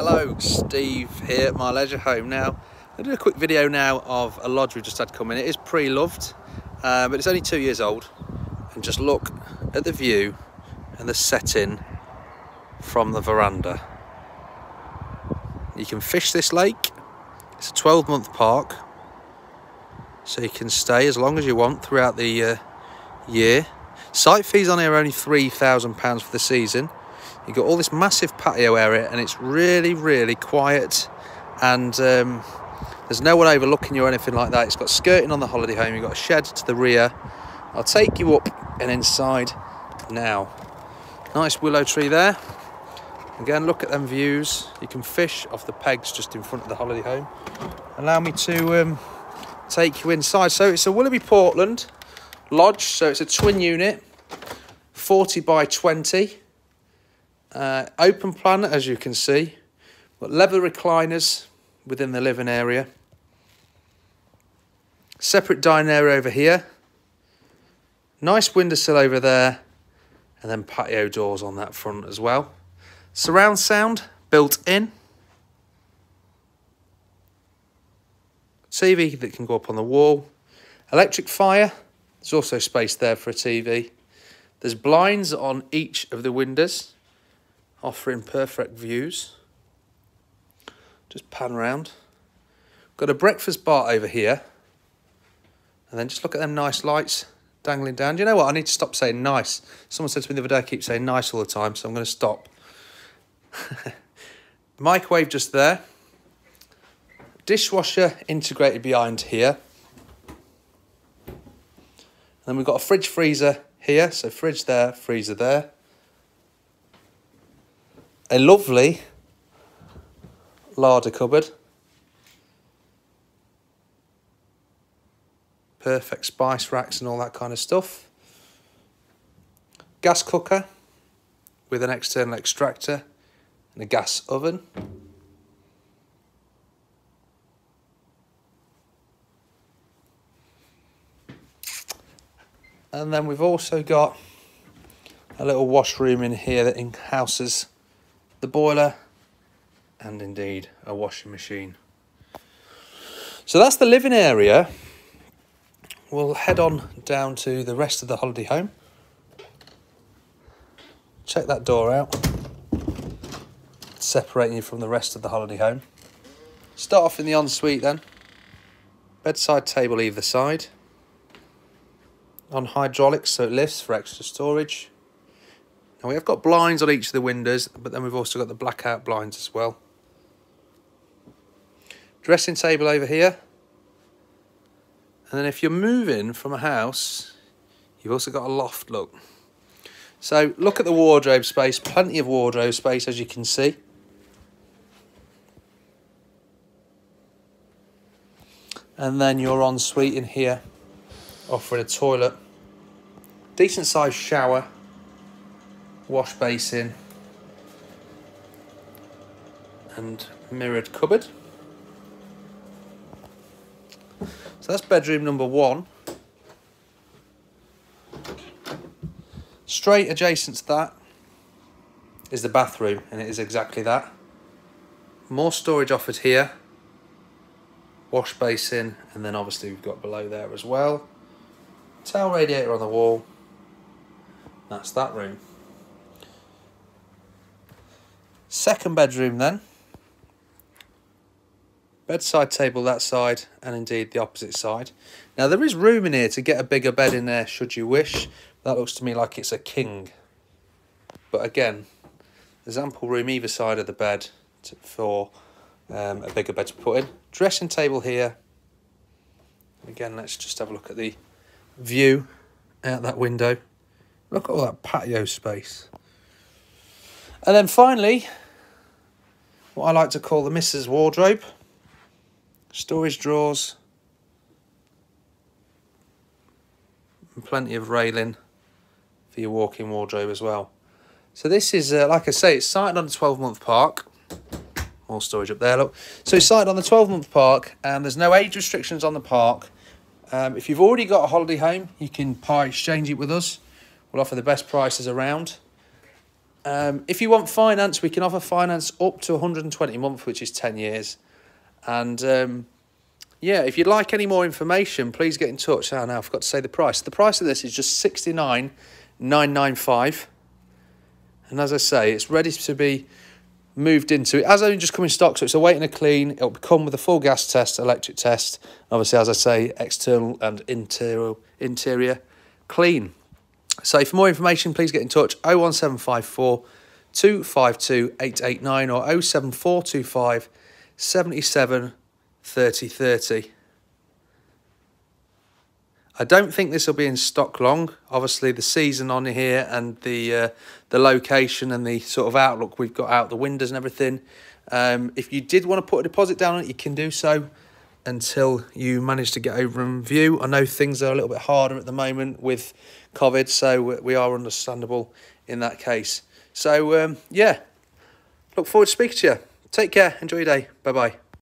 Hello, Steve here at my leisure home. Now, I do a quick video now of a lodge we just had come in. It is pre-loved, uh, but it's only two years old. And just look at the view and the setting from the veranda. You can fish this lake. It's a 12 month park. So you can stay as long as you want throughout the uh, year. Site fees on here are only £3,000 for the season. You've got all this massive patio area and it's really, really quiet and um, there's no one overlooking you or anything like that. It's got skirting on the holiday home. You've got a shed to the rear. I'll take you up and inside now. Nice willow tree there. Again, look at them views. You can fish off the pegs just in front of the holiday home. Allow me to um, take you inside. So it's a Willerby Portland lodge. So it's a twin unit, 40 by 20. Uh, open plan, as you can see. Got leather recliners within the living area. Separate dining area over here. Nice windowsill over there. And then patio doors on that front as well. Surround sound built in. TV that can go up on the wall. Electric fire. There's also space there for a TV. There's blinds on each of the windows, offering perfect views. Just pan around. Got a breakfast bar over here. And then just look at them nice lights dangling down. Do you know what? I need to stop saying nice. Someone said to me the other day I keep saying nice all the time, so I'm going to stop. Microwave just there. Dishwasher integrated behind here. And then we've got a fridge freezer here. So fridge there, freezer there. A lovely larder cupboard. Perfect spice racks and all that kind of stuff. Gas cooker with an external extractor and a gas oven. And then we've also got a little washroom in here that houses the boiler and indeed a washing machine. So that's the living area. We'll head on down to the rest of the holiday home. Check that door out. Separating you from the rest of the holiday home. Start off in the ensuite then. Bedside table either side. On hydraulics so it lifts for extra storage. Now we have got blinds on each of the windows, but then we've also got the blackout blinds as well. Dressing table over here. And then if you're moving from a house, you've also got a loft look. So look at the wardrobe space, plenty of wardrobe space as you can see. And then your ensuite in here, offering a toilet, decent sized shower, wash basin, and mirrored cupboard. So that's bedroom number one. Straight adjacent to that is the bathroom, and it is exactly that. More storage offered here. Wash basin, and then obviously we've got below there as well. Towel radiator on the wall. That's that room. Second bedroom then. Bedside table that side and indeed the opposite side. Now there is room in here to get a bigger bed in there should you wish. That looks to me like it's a king. But again, there's ample room either side of the bed to, for um, a bigger bed to put in. Dressing table here. Again, let's just have a look at the view out that window. Look at all that patio space. And then finally, what I like to call the Mrs. Wardrobe storage drawers, and plenty of railing for your walk-in wardrobe as well. So this is, uh, like I say, it's sited on a 12-month park. More storage up there, look. So it's sited on the 12-month park, and there's no age restrictions on the park. Um, if you've already got a holiday home, you can part exchange it with us. We'll offer the best prices around. Um, if you want finance, we can offer finance up to 120 a month, which is 10 years. And um, yeah, if you'd like any more information, please get in touch. Oh, no, I forgot to say the price. The price of this is just 69,995. And as I say, it's ready to be moved into. It has only just come in stock, so it's awaiting a clean. It'll come with a full gas test, electric test. Obviously, as I say, external and interior, interior clean. So for more information, please get in touch 01754 252 889 or 07425 77 30 30. I don't think this will be in stock long. Obviously, the season on here and the uh, the location and the sort of outlook we've got out the windows and everything. Um, if you did want to put a deposit down on it, you can do so until you manage to get over and view. I know things are a little bit harder at the moment with COVID, so we are understandable in that case. So, um, yeah, look forward to speaking to you. Take care. Enjoy your day. Bye bye.